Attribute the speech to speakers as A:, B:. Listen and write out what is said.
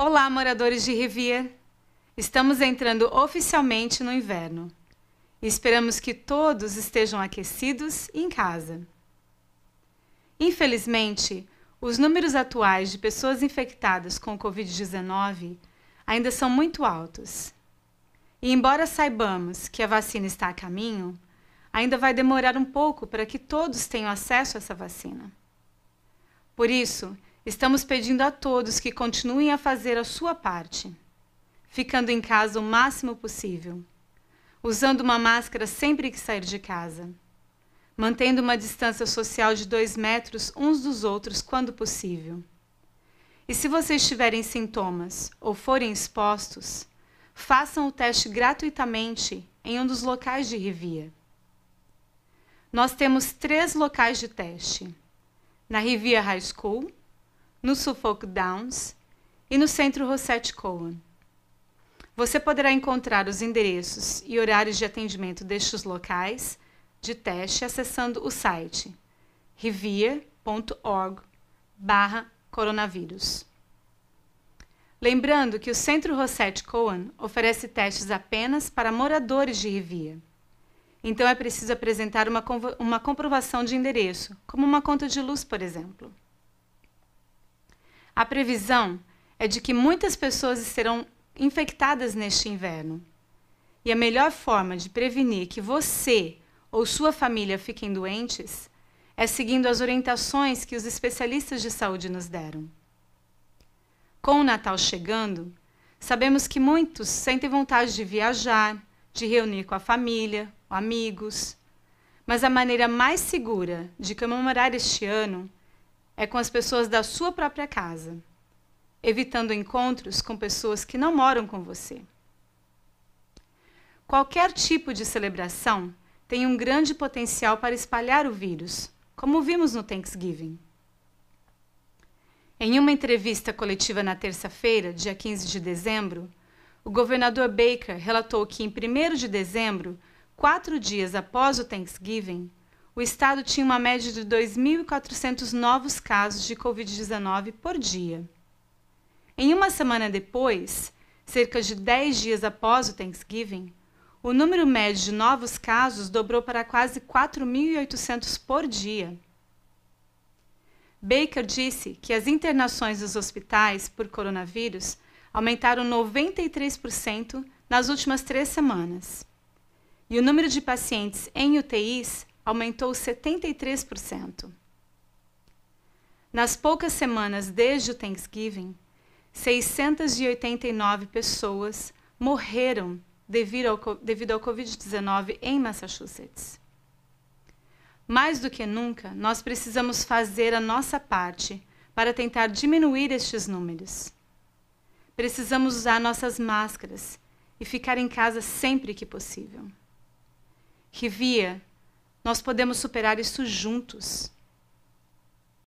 A: Olá, moradores de Rivier! Estamos entrando oficialmente no inverno. Esperamos que todos estejam aquecidos em casa. Infelizmente, os números atuais de pessoas infectadas com Covid-19 ainda são muito altos. E embora saibamos que a vacina está a caminho, ainda vai demorar um pouco para que todos tenham acesso a essa vacina. Por isso, estamos pedindo a todos que continuem a fazer a sua parte, ficando em casa o máximo possível, usando uma máscara sempre que sair de casa, mantendo uma distância social de dois metros uns dos outros quando possível. E se vocês tiverem sintomas ou forem expostos, façam o teste gratuitamente em um dos locais de Rivia. Nós temos três locais de teste: na Rivia High School, no Suffolk Downs e no Centro Rosette Cohen. Você poderá encontrar os endereços e horários de atendimento destes locais de teste acessando o site rivia.org/coronavírus. Lembrando que o Centro Rosette Cohen oferece testes apenas para moradores de Rivia. Então é preciso apresentar uma, uma comprovação de endereço, como uma conta de luz, por exemplo. A previsão é de que muitas pessoas serão infectadas neste inverno. E a melhor forma de prevenir que você ou sua família fiquem doentes é seguindo as orientações que os especialistas de saúde nos deram. Com o Natal chegando, sabemos que muitos sentem vontade de viajar, de reunir com a família, amigos. Mas a maneira mais segura de comemorar este ano é com as pessoas da sua própria casa, evitando encontros com pessoas que não moram com você. Qualquer tipo de celebração tem um grande potencial para espalhar o vírus, como vimos no Thanksgiving. Em uma entrevista coletiva na terça-feira, dia 15 de dezembro, o governador Baker relatou que em 1 de dezembro Quatro dias após o Thanksgiving, o estado tinha uma média de 2.400 novos casos de Covid-19 por dia. Em uma semana depois, cerca de 10 dias após o Thanksgiving, o número médio de novos casos dobrou para quase 4.800 por dia. Baker disse que as internações dos hospitais por coronavírus aumentaram 93% nas últimas três semanas e o número de pacientes em UTIs aumentou 73%. Nas poucas semanas desde o Thanksgiving, 689 pessoas morreram devido ao, devido ao Covid-19 em Massachusetts. Mais do que nunca, nós precisamos fazer a nossa parte para tentar diminuir estes números. Precisamos usar nossas máscaras e ficar em casa sempre que possível. Rivia, nós podemos superar isso juntos.